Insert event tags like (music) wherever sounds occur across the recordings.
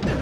Yeah. (laughs)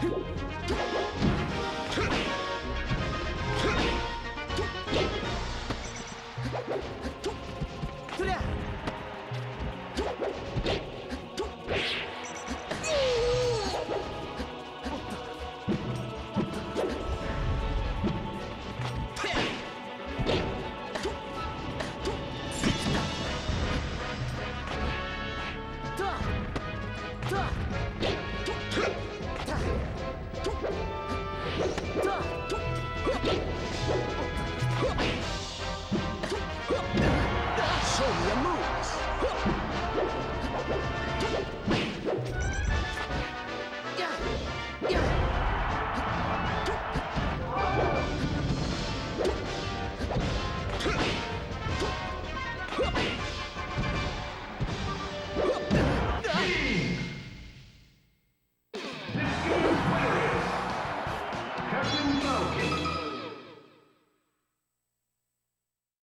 Hmph! (laughs)